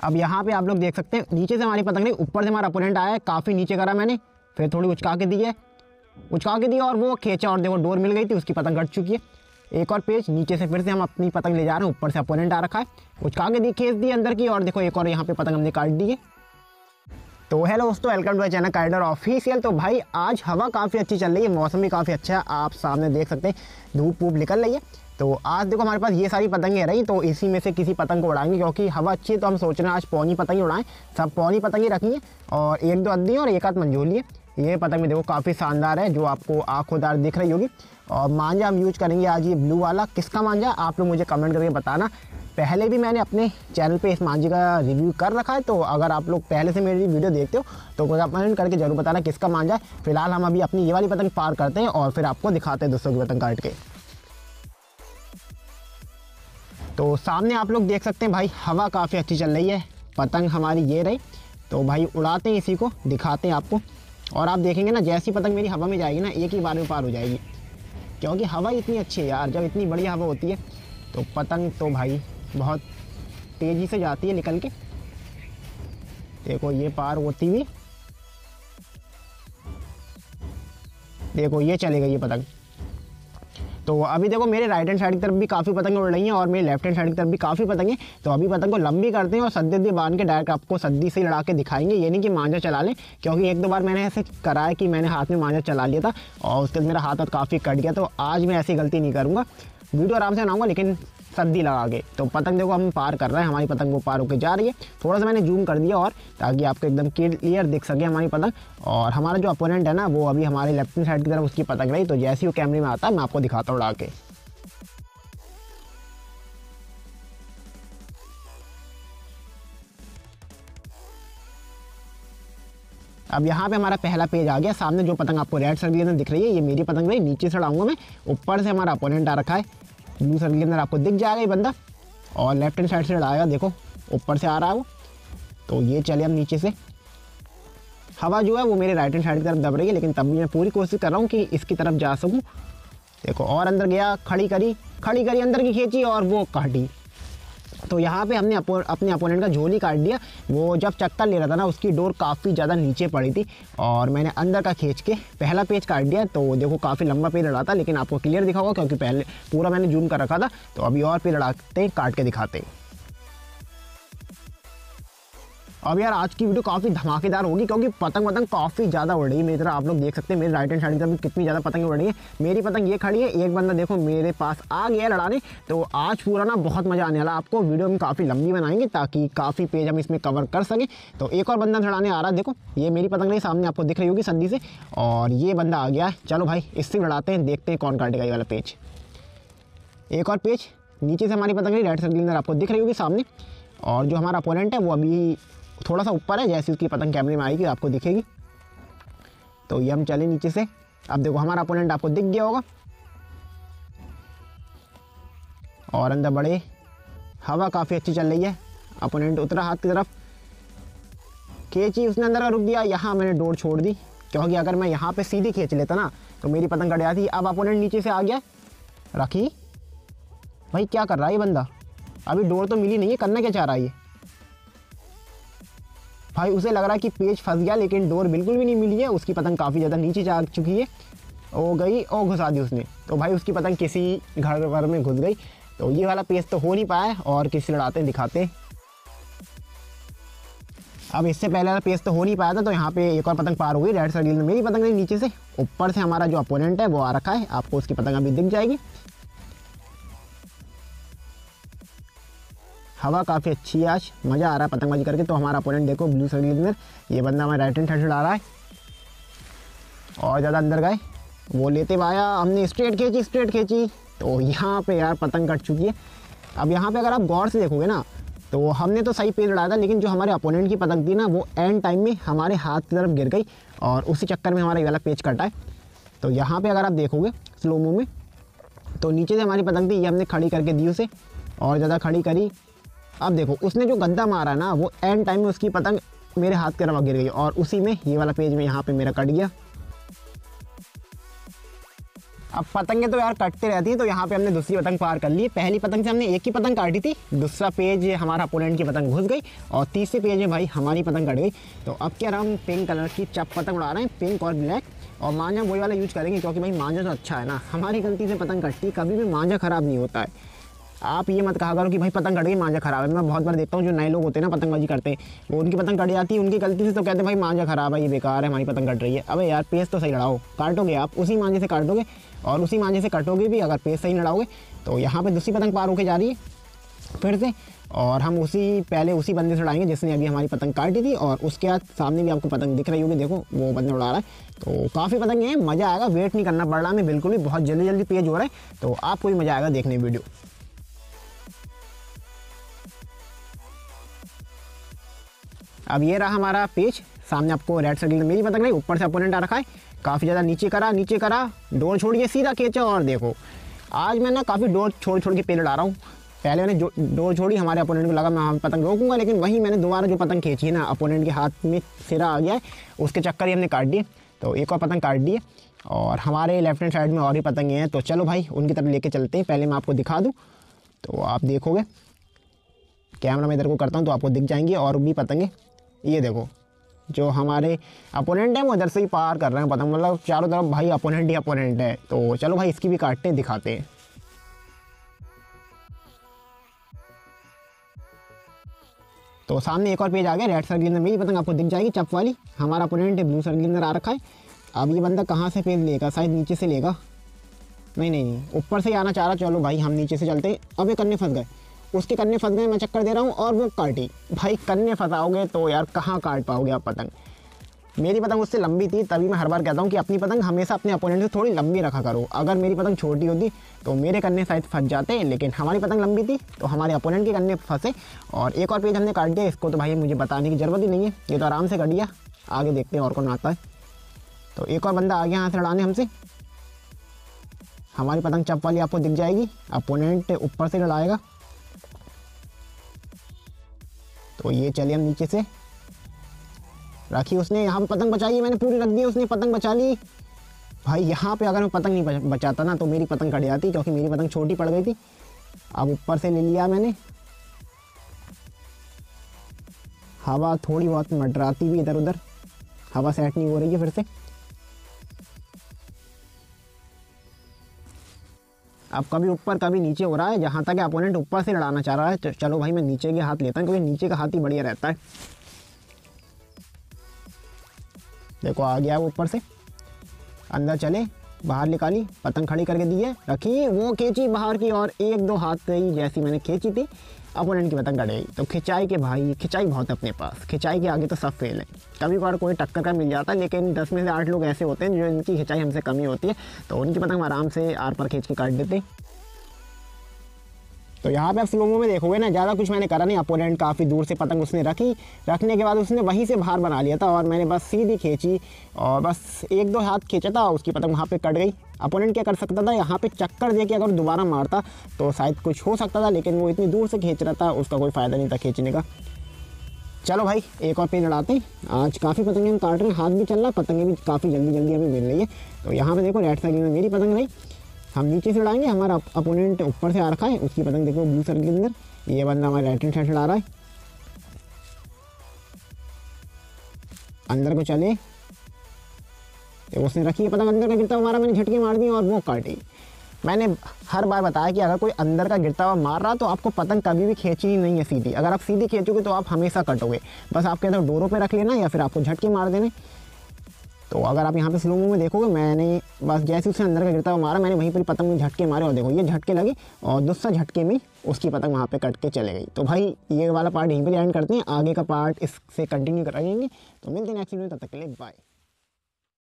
अब यहाँ पे आप लोग देख सकते हैं, नीचे से हमारी पतंग नहीं ऊपर से हमारा अपोनेंट आया है, काफ़ी नीचे करा मैंने, फिर थोड़ी उचका के दी है। उचका के दी और वो खींचा और देखो डोर मिल गई थी, उसकी पतंग कट चुकी है। एक और पेज नीचे से फिर से हम अपनी पतंग ले जा रहे हैं, ऊपर से अपोनेंट आ रखा है। उचका के दी, खींच दी अंदर की और देखो एक और यहाँ पे पतंग हमने काट दी है। तो हेलो दोस्तों वेलकम टू चैनल काइडर ऑफिशियल तो भाई, आज हवा काफ़ी अच्छी चल रही है, मौसम भी काफ़ी अच्छा है, आप सामने देख सकते हैं धूप वूप निकल रही है। तो आज देखो हमारे पास ये सारी पतंगें रही तो इसी में से किसी पतंग को उड़ाएँगे, क्योंकि हवा अच्छी है तो हम सोच रहे हैं आज पौनी पतंग उड़ाएँ। सब पौनी पतंगे रखी हैं, और एक दो अद्दी और एक आध मंजूली है। ये पतंग भी देखो काफ़ी शानदार है, जो आपको आँखोंदार दिख रही होगी। और मांझा हम यूज़ करेंगे आज ये ब्लू वाला। किसका मांझा आप लोग मुझे कमेंट करके बताना। पहले भी मैंने अपने चैनल पे इस मांझे का रिव्यू कर रखा है तो अगर आप लोग पहले से मेरी वीडियो देखते हो तो कमेंट करके ज़रूर बताना किसका मांझा है। फ़िलहाल हम अभी अपनी ये वाली पतंग पार करते हैं, और फिर आपको दिखाते हैं दोस्तों की पतंग काट के। तो सामने आप लोग देख सकते हैं, भाई, हवा काफ़ी अच्छी चल रही है, पतंग हमारी ये रही। तो भाई, उड़ाते हैं इसी को, दिखाते हैं आपको। और आप देखेंगे ना, जैसी पतंग मेरी हवा में जाएगी ना, एक ही बार में पार हो जाएगी। क्योंकि हवा इतनी अच्छी है यार, जब इतनी बढ़िया हवा होती है तो पतंग तो भाई, बहुत तेज़ी से जाती है निकल के। देखो, ये पार होती हुई, देखो, ये चले गई ये पतंग। तो अभी देखो मेरे राइट हैंड साइड की तरफ़ भी काफ़ी पतंगें उड़ रही हैं और मेरे लेफ़्ट हैंड साइड की तरफ़ भी काफ़ी पतंगे तो अभी पतंग को लंबी करते हैं और सद्दी बाँध के डायरेक्ट आपको सद्दी से लड़ा के दिखाएँगे। ये नहीं कि मांझा चला लें, क्योंकि एक दो बार मैंने ऐसे करा कि मैंने हाथ में मांझा चला लिया था और उसके बाद मेरा हाथ हाथ काफ़ी कट गया। तो आज मैं ऐसी गलती नहीं करूँगा। वीडियो आराम से बनाऊँगा, लेकिन सद्दी लगा के। तो पतंग देखो, हम पार कर रहे हैं, हमारी पतंग वो पार होकर जा रही है। थोड़ा सा मैंने जूम कर दिया और, ताकि आपको एकदम क्लियर दिख सके हमारी पतंग। और हमारा जो अपोनेंट है ना, वो अभी हमारे लेफ़्ट हैंड साइड की तरफ़ उसकी पतंग रही तो जैसे ही वो कैमरे में आता है, मैं आपको दिखाता हूँ उड़ा के। अब यहाँ पे हमारा पहला पेज आ गया, सामने जो पतंग आपको रेड सर्कल दिख रही है, ये मेरी पतंग रही, नीचे से उड़ाऊँगा मैं, ऊपर से हमारा अपोनेंट आ रखा है। ब्लू सर्कल के अंदर आपको दिख जाएगा ये बंदा। और लेफ़्ट हैंड साइड से लड़ाएगा, देखो, ऊपर से आ रहा है वो। तो ये चले हम नीचे से। हवा जो है वो मेरे राइट हैंड साइड की तरफ़ दब रही है, लेकिन तब भी मैं पूरी कोशिश कर रहा हूँ कि इसकी तरफ़ जा सकूँ। देखो, और अंदर गया, खड़ी करी खड़ी करी अंदर की खींची और वो काटी। तो यहाँ पे हमने अपो, अपने अपोनेंट का झोली काट दिया। वो जब चक्कर ले रहा था ना उसकी डोर काफ़ी ज़्यादा नीचे पड़ी थी और मैंने अंदर का खींच के पहला पेज काट दिया। तो देखो काफ़ी लंबा पेज लड़ा था लेकिन आपको क्लियर दिखा होगा क्योंकि पहले पूरा मैंने जूम कर रखा था। तो अभी और पेज लड़ाते काट के दिखाते। अब यार आज की वीडियो काफ़ी धमाकेदार होगी क्योंकि पतंग पतंग काफ़ी ज़्यादा उड़ रही है। मेरी तरह आप लोग देख सकते हैं, मेरे राइट हैंड साइड की कितनी ज़्यादा पतंग उड़ रही है। मेरी पतंग ये खड़ी है, एक बंदा देखो मेरे पास आ गया लड़ाने। तो आज पूरा ना बहुत मज़ा आने वाला आपको वीडियो में काफ़ी लंबी बनाएँगे ताकि काफ़ी पेज हम इसमें कवर कर सकें। तो एक और बंदा लड़ाने आ रहा है, देखो, ये मेरी पतंग नहीं, सामने आपको दिख रही होगी संदी से। और ये बंदा आ गया है। चलो भाई, इससे लड़ाते हैं, देखते हैं कौन काटेगा ये वाला पेज। एक और पेज, नीचे से हमारी पतंग नहीं राइट साइड के अंदर आपको दिख रही होगी सामने। और जो हमारा अपोनेंट है, वो अभी थोड़ा सा ऊपर है, जैसे उसकी पतंग कैमरे में आएगी, आपको दिखेगी। तो ये हम चले नीचे से। अब देखो, हमारा अपोनेंट आपको दिख गया होगा। और अंदर बड़े, हवा काफ़ी अच्छी चल रही है। अपोनेंट उतरा हाथ की तरफ़। खींची उसने अंदर का रुक दिया, यहाँ मैंने डोर छोड़ दी। क्योंकि अगर मैं यहाँ पे सीधी खींच लेता ना तो मेरी पतंग कट जाती अब अपोनेंट नीचे से आ गया। रखी, भाई क्या कर रहा है ये बंदा? अभी डोर तो मिली नहीं है, करना क्या चाह रहा है ये? भाई, उसे लग रहा है कि पेज फंस गया, लेकिन डोर बिल्कुल भी नहीं मिली है। उसकी पतंग काफ़ी ज़्यादा नीचे जा चुकी है। ओ गई ओ घुसा दी उसने। तो भाई, उसकी पतंग किसी घर घर में घुस गई। तो ये वाला पेज तो हो नहीं पाया और किसी लड़ाते, दिखाते। अब इससे पहले वाला पेज तो हो नहीं पाया था तो यहाँ पे एक और पतंग पार हो गई। रेड साइड में मेरी पतंग नहीं नीचे से। ऊपर से हमारा जो अपोनेंट है, वो आ रखा है। आपको उसकी पतंग अभी दिख जाएगी। हवा काफ़ी अच्छी है आज। मज़ा आ रहा है पतंगबाजी करके। तो हमारा अपोनेंट देखो ब्लू के अंदर। ये बंदा हमारे राइट हैंड साइड आ रहा है। और ज़्यादा अंदर गए। वो लेते आया। हमने स्ट्रेट खींची स्ट्रेट खींची। तो यहाँ पे यार पतंग कट चुकी है। अब यहाँ पे अगर आप गौर से देखोगे ना तो हमने तो सही पेज लड़ाया था, लेकिन जो हमारे अपोनेंट की पतंग थी ना, वो एंड टाइम में हमारे हाथ की तरफ़ गिर गई। और उसी चक्कर में हमारा ये वाला पेज कटा है। तो यहाँ पर अगर आप देखोगे स्लोमो में तो नीचे से हमारी पतंग थी, ये हमने खड़ी करके दी उसे। और ज़्यादा खड़ी करी। अब देखो, उसने जो गद्दा मारा ना, वो एंड टाइम में उसकी पतंग मेरे हाथ की तरफ़ गिर गई और उसी में ये वाला पेज में यहाँ पे मेरा कट गया। अब पतंगे तो यार कटते रहती हैं तो यहाँ पे हमने दूसरी पतंग पार कर ली। पहली पतंग से हमने एक ही पतंग काटी थी, दूसरा पेज हमारा अपोनेंट की पतंग घुस गई और तीसरे पेज में भाई हमारी पतंग कट गई। तो अब क्या हम पिंक कलर की चप पतंग उड़ा रहे हैं पिंक और ब्लैक और मांझा वही वाला यूज़ करेंगे, क्योंकि भाई मांझा तो अच्छा है ना। हमारी गलती से पतंग कटती, कभी भी मांझा ख़राब नहीं होता है। आप ये मत कहा करो कि भाई पतंग कट गई मांझा खराब है। मैं बहुत बार देखता हूँ जो नए लोग होते हैं ना पतंगबाजी करते वो उनकी पतंग कट जाती है, उनकी गलती से तो कहते हैं, भाई मांझा खराब है, ये बेकार है, हमारी पतंग कट रही है। अबे यार पेस तो सही लड़ाओ। काटोगे आप, उसी मांझे से काटोगे और उसी मांझे से कटोगे भी, अगर पेस सही लड़ाओगे तो यहाँ पर दूसरी पतंग पार होकर जा रही है, फिर से। और हम उसी, पहले उसी बंदे से उड़ाएँगे जिसने अभी हमारी पतंग काटी थी और उसके बाद सामने भी आपको पतंग दिख रही होगी। देखो, वो बंदा उड़ा रहा है। तो काफ़ी पतंग हैं, मज़ा आएगा, वेट नहीं करना पड़ रहा हमें, बिल्कुल भी, बहुत जल्दी जल्दी पेज हो रहा है तो आपको भी मज़ा आएगा देखने वीडियो। अब ये रहा हमारा पेज सामने आपको रेड सर्किल मेरी पतंग नहीं, ऊपर से अपोनेंट आ रखा है। काफ़ी ज़्यादा नीचे करा नीचे करा। डोर छोड़िए, सीधा खींचा और देखो। आज मैं ना काफ़ी डोर छोड़ छोड़ के पेड़ लड़ा रहा हूँ। पहले मैंने डोर छोड़ी, हमारे अपोनेंट को लगा मैं पतंग रोकूँगा, लेकिन वहीं मैंने दोबारा जो पतंग खींची है ना अपोनेंट के हाथ में सिरा आ गया है, उसके चक्कर ही हमने काट दिए। तो एक और पतंग काट दिए और हमारे लेफ़्ट हैंड साइड में और भी पतंगे हैं। तो चलो भाई, उनकी तरफ़ लेके चलते हैं। पहले मैं आपको दिखा दूँ। तो आप देखोगे। कैमरा में इधर को करता हूँ तो आपको दिख जाएँगे और भी पतंगे। ये देखो, जो हमारे अपोनेंट हैं, वो इधर से ही पार कर रहे हैं पतंग मतलब चारों तरफ़ भाई अपोनेंट ही अपोनेंट है। तो चलो भाई, इसकी भी काटते हैं, दिखाते हैं। तो सामने एक और पेज आ गया रेड सर्किल अंदर, मेरी पतंग आपको दिख जाएगी, चप वाली। हमारा अपोनेंट है ब्लू सर्किल अंदर आ रखा है। अब ये बंदा कहाँ से पेज लेगा? शायद नीचे से लेगा। नहीं नहीं नहीं ऊपर से ही आना चाह रहा, चलो भाई, हम नीचे से चलते अब ये करने फंस गए। उसके कन्ने फंस गए मैं चक्कर दे रहा हूँ और वो काटी। भाई, कन्ने फंसाओगे तो यार कहाँ काट पाओगे आप पतंग? मेरी पतंग उससे लंबी थी, तभी मैं हर बार कहता हूँ कि अपनी पतंग हमेशा अपने अपोनेंट से थोड़ी लंबी रखा करो। अगर मेरी पतंग छोटी होती तो मेरे कन्ने शायद फंस जाते, लेकिन हमारी पतंग लंबी थी तो हमारे अपोनेंट के कन्ने फंसे। और एक और पेज हमने काट दिया, इसको तो भाई मुझे बताने की ज़रूरत ही नहीं है। ये तो आराम से कट दिया। आगे देखते हैं और कौन आता है। तो एक और बंदा आ गया यहाँ से लड़ाने हमसे। हमारी पतंग चप वाली आपको दिख जाएगी। अपोनेंट ऊपर से लड़ाएगा। तो ये चले हम नीचे से। राखी, उसने यहाँ पे पतंग बचाई मैंने पूरी रख दी, उसने पतंग बचा ली। भाई, यहाँ पे अगर मैं पतंग नहीं बचाता ना तो मेरी पतंग कट जाती क्योंकि मेरी पतंग छोटी पड़ गई थी। अब ऊपर से ले लिया मैंने। हवा थोड़ी बहुत मटराती भी इधर उधर हवा सेट नहीं हो रही है फिर से। अब कभी ऊपर, कभी नीचे हो रहा है। जहाँ तक अपोनेंट ऊपर से लड़ाना चाह रहा है तो चलो भाई मैं नीचे के हाथ लेता हूँ, क्योंकि नीचे का हाथ ही बढ़िया रहता है। देखो, आ गया वो ऊपर से। अंदर चले, बाहर निकाली, पतंग खड़ी करके दी है, रखी, वो खींची बाहर की और एक दो हाथ ही जैसी मैंने खींची थी। अपोनेंट की पतंग गई तो खिंचाई के भाई, खिंचाई बहुत अपने पास। खिंचाई के आगे तो सब फेल है। कभी बार कोई टक्कर का मिल जाता है, लेकिन दस में से आठ लोग ऐसे होते हैं जो इनकी खिंचाई हमसे कमी होती है। तो उनकी पतंग आराम से आर पर खींच के काट देते तो यहाँ पे आप स्लोमो में देखोगे ना, ज़्यादा कुछ मैंने करा नहीं, अपोनेंट काफ़ी दूर से पतंग उसने रखी। रखने के बाद उसने वहीं से बाहर बना लिया था और मैंने बस सीधी खींची और बस एक दो हाथ खींचा था उसकी पतंग वहाँ पे कट गई। अपोनेंट क्या कर सकता था? यहाँ पे चक्कर दे के अगर दोबारा मारता तो शायद कुछ हो सकता था, लेकिन वो इतनी दूर से खींच रहा था, उसका कोई फ़ायदा नहीं था खींचने का। चलो भाई, एक और पेड़ लड़ाते हैं। आज काफ़ी पतंगे हम काट रहे हैं, हाथ भी चल रहा पतंगे भी काफ़ी जल्दी जल्दी हमें मिल रही है। तो यहाँ पे देखो रेड साइड में मेरी पतंग रही। हम नीचे से उड़ाएँगे, हमारा अपोनेंट ऊपर से आ रखा है, उसकी पतंग देखो ब्लू सर्कल के अंदर। ये बंदा हमारे राइट हैंड साइड उड़ा रहा है। अंदर को चले। तो उसने रखी है पतंग, अंदर का गिरता हुआ मारा, मैंने झटके मार दी और वो काटी मैंने हर बार बताया कि अगर कोई अंदर का गिरता हुआ मार रहा तो आपको पतंग कभी भी खींचनी नहीं है सीधी। अगर आप सीधी खींचोगे तो आप हमेशा कटोगे। बस आपके अंदर डोरों पे रख लेना या फिर आपको झटके मार देने। तो अगर आप यहाँ पे स्लो में देखोगे, मैंने बस जैसे उससे अंदर का गिरता हुआ मारा, मैंने वहीं पर पतंग में झटके मारे और देखो, ये झटके लगे और दूसरा झटके में उसकी पतंग वहाँ पे कट के चले गई। तो भाई, ये वाला पार्ट यहीं पर एंड करते हैं। आगे का पार्ट इससे कंटिन्यू कराएँगे तो मिलते हैं नेक्स्ट वीडियो तब तक के लिए बाय